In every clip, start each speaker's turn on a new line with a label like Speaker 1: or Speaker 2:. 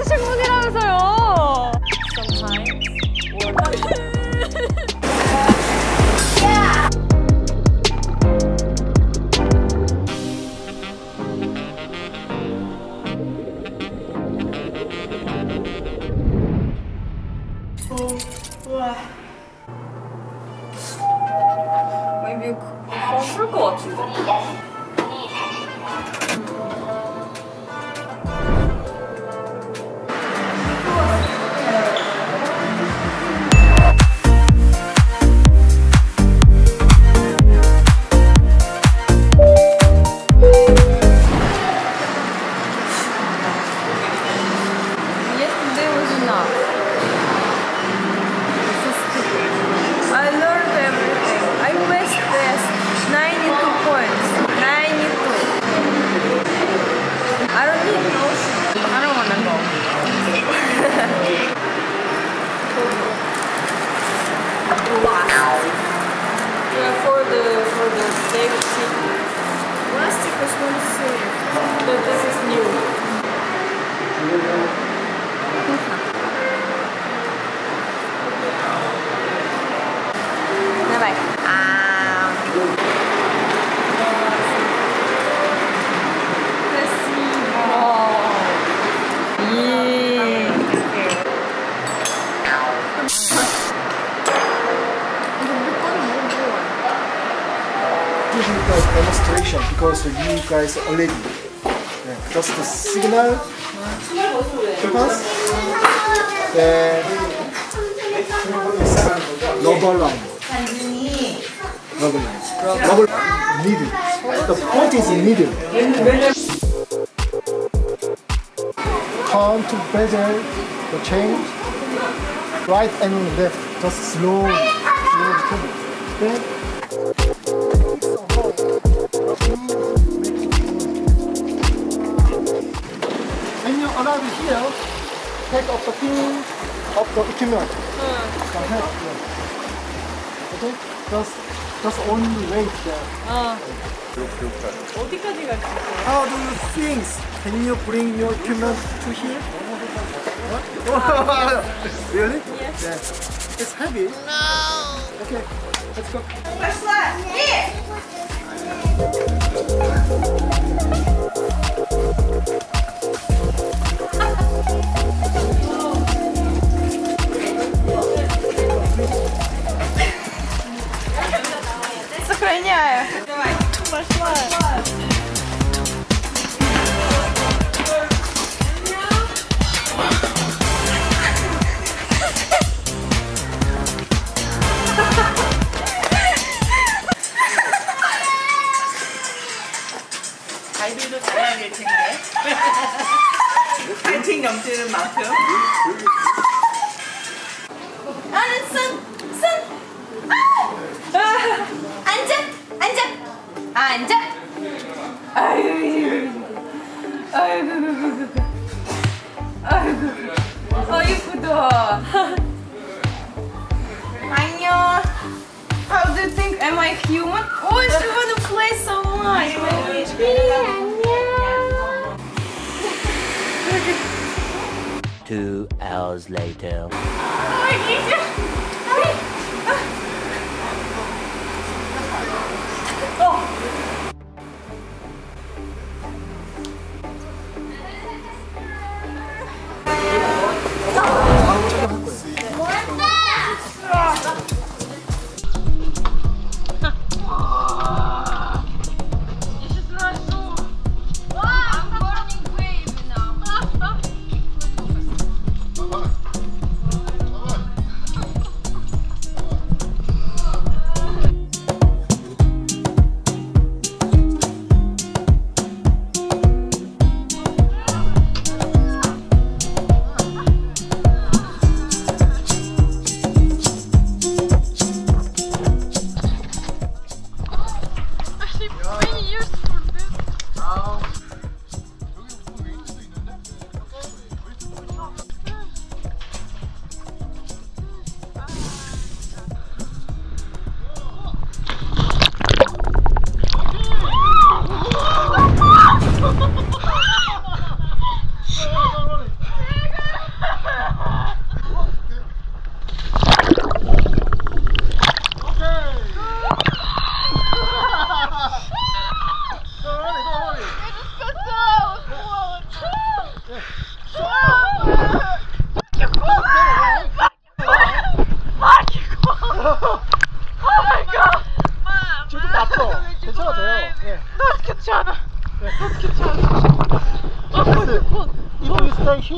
Speaker 1: 있으신 분이라면서요?
Speaker 2: You guys already. Yeah, just the signal. Pass then rubber line. The point is needle turn to bezel the change. Right and left just slow then take off the pin of the equipment. From here, yeah. Okay? Just, just only wait there.
Speaker 3: 어디까지 갈지?
Speaker 2: How do you think? Can you bring your equipment to here? What? really? Yes. Yeah. It's heavy. No. Okay, let's go.
Speaker 3: Сохраняю.
Speaker 4: 아이
Speaker 5: hours later.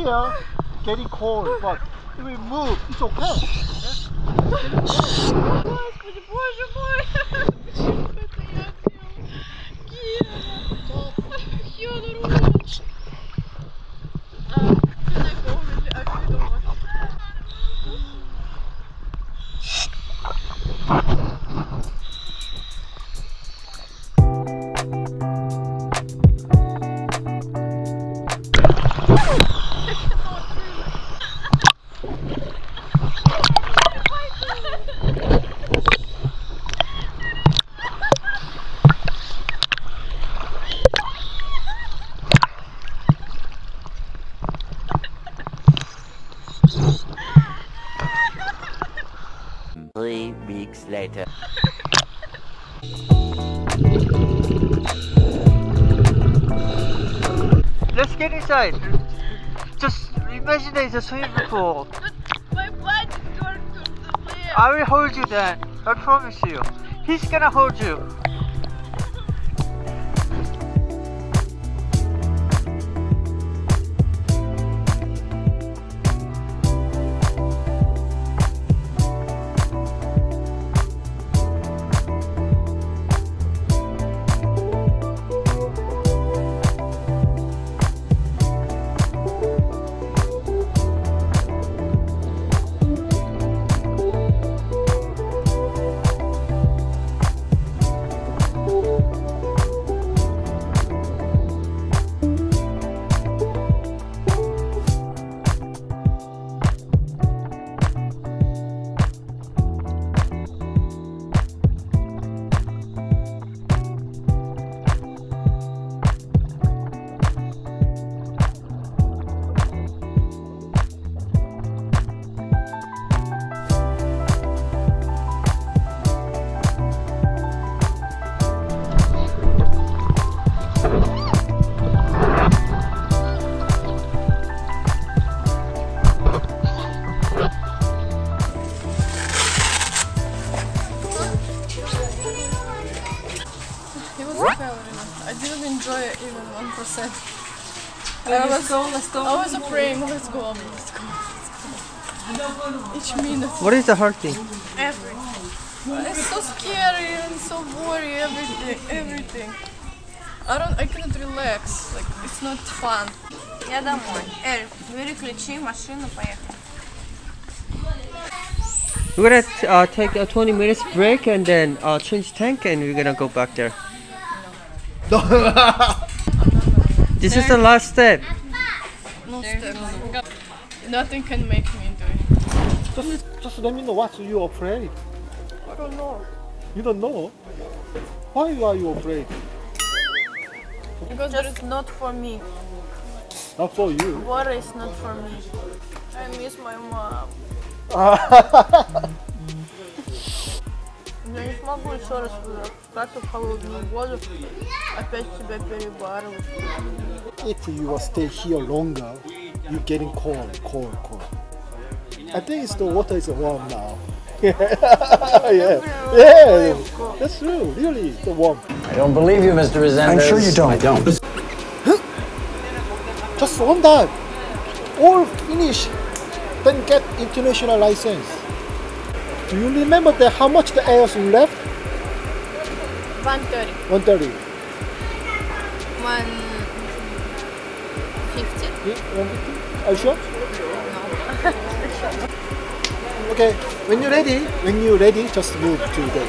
Speaker 2: here, getting cold, but if we move, it's okay.
Speaker 3: Господи, боже мой! Это я Кира! Кира! Can
Speaker 5: Later.
Speaker 6: Let's get inside. Just imagine there's a swimming pool.
Speaker 3: My butt is going to the.
Speaker 6: I will hold you then. I promise you. He's gonna hold you.
Speaker 3: even one percent. I was, I was praying. Let's go, Abby, let's go. Let's go. Each minute.
Speaker 6: What is the hard thing?
Speaker 3: Everything. It's so scary and so boring. Everything, everything. I don't. I cannot relax. Like it's not fun.
Speaker 1: Я домой. Эль, бери ключи, машину, поехали.
Speaker 6: We're gonna uh, take a 20 minutes break and then uh, change tank and we're gonna go back there. This is the last step.
Speaker 3: No steps. Nothing can make me do it.
Speaker 2: Just, just let me know what you're afraid.
Speaker 3: I don't know.
Speaker 2: You don't know? Why are you afraid?
Speaker 3: Because it's not for me.
Speaker 2: Not for you.
Speaker 3: Water is not for me. I miss my mom. Я не смогу еще раз спускаться в холодную воду, опять себя перебарывать.
Speaker 2: if you will stay here longer, you're getting cold, cold, cold. I think it's the water is warm now. yeah, yeah, that's true. Really, the warm.
Speaker 7: I don't believe you, Mr. Resendez.
Speaker 8: I'm sure you don't.
Speaker 7: I don't.
Speaker 2: Just one time, all finish, then get international license. Do you remember that how much the airs you left?
Speaker 3: 130.
Speaker 2: 130.
Speaker 3: 150.
Speaker 2: Yeah, 150? Are you sure? No. okay, when you're ready, when you're ready, just move to the.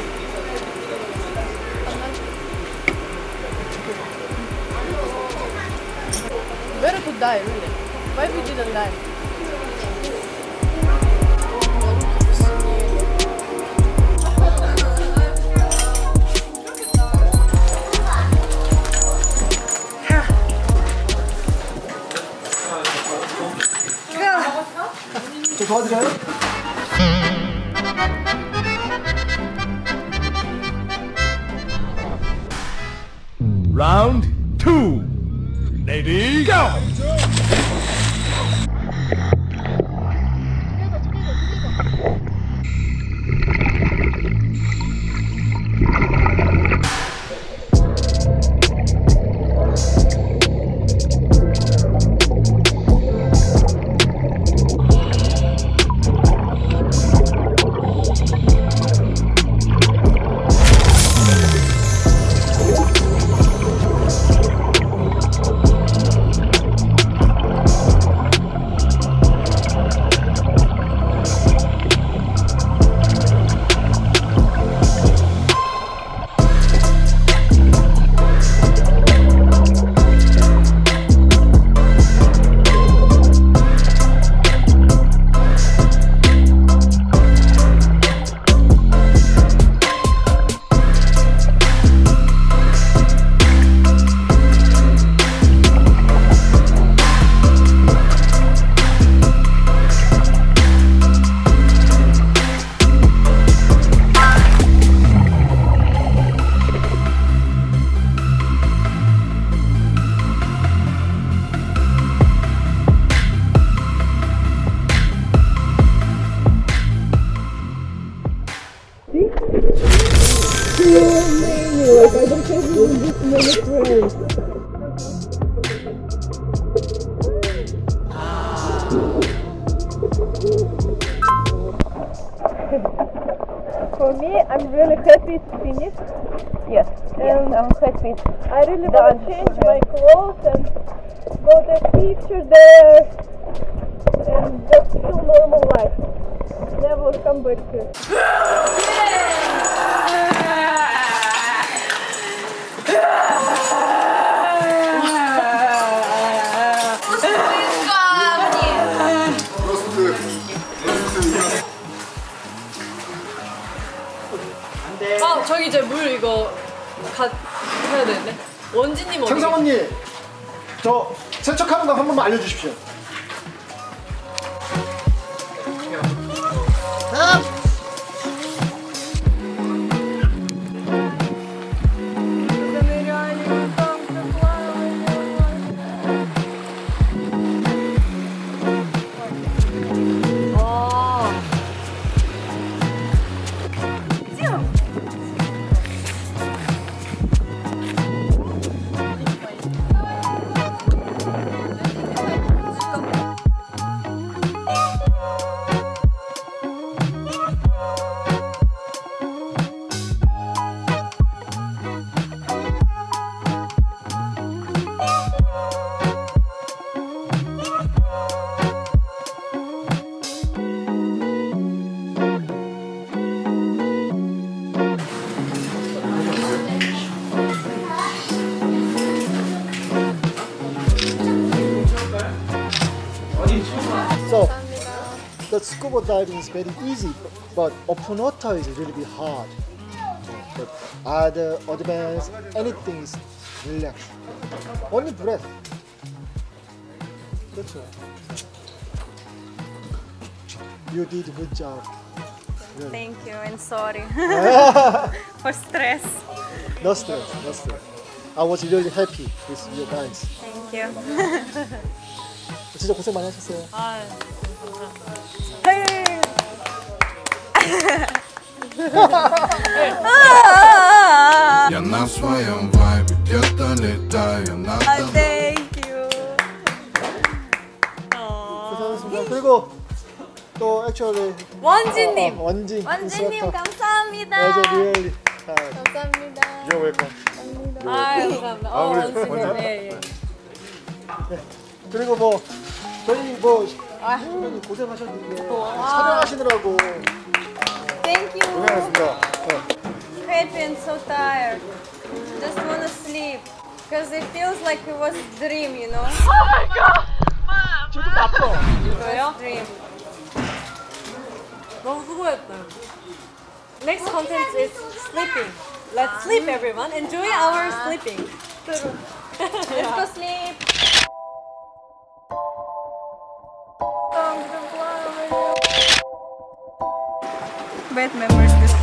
Speaker 3: Better to die, really. Why we didn't die?
Speaker 2: because
Speaker 8: Round two. Lady, go!
Speaker 3: Take picture there and just feel normal life. Never come back here.
Speaker 9: 아 저기 이제 물 이거 가 해야 되는데 원진님 어디
Speaker 2: 장상 언니, 저 세척하는 거 한 번만 알려주십시오. Scuba diving is very easy, but open water is really hard. But other advanced, anything is relaxed. Only breath. That's right. You did a good job. Really.
Speaker 1: Thank you and sorry for stress.
Speaker 2: No stress, no stress. I was really happy with you guys.
Speaker 1: Thank you.
Speaker 2: 진짜 고생 많이 하셨어요.
Speaker 10: Я на своем вайбе, где-то летаю над тобой.
Speaker 1: Thank you.
Speaker 2: 고생하셨습니다. 그리고 또 actually
Speaker 9: 원진님
Speaker 2: 어, 원진
Speaker 1: 원진님
Speaker 2: 인스트럭터.
Speaker 1: 감사합니다.
Speaker 2: 맞아 really. 아,
Speaker 3: 감사합니다.
Speaker 2: You're welcome.
Speaker 9: 아 감사합니다 어 원진님 예, 예.
Speaker 2: 그리고 뭐 저희 뭐 분명히 고생하셨는데 촬영하시느라고
Speaker 1: Thank you.
Speaker 2: 고생하셨습니다. 네.
Speaker 1: Happy and so tired. Just wanna sleep. Because it feels like it was dream, you know?
Speaker 9: 왜요?
Speaker 1: Dream.
Speaker 9: 너무 수고했다 Next content is sleeping Let's sleep everyone Enjoy our sleeping
Speaker 1: Let's go sleep. Bad memories.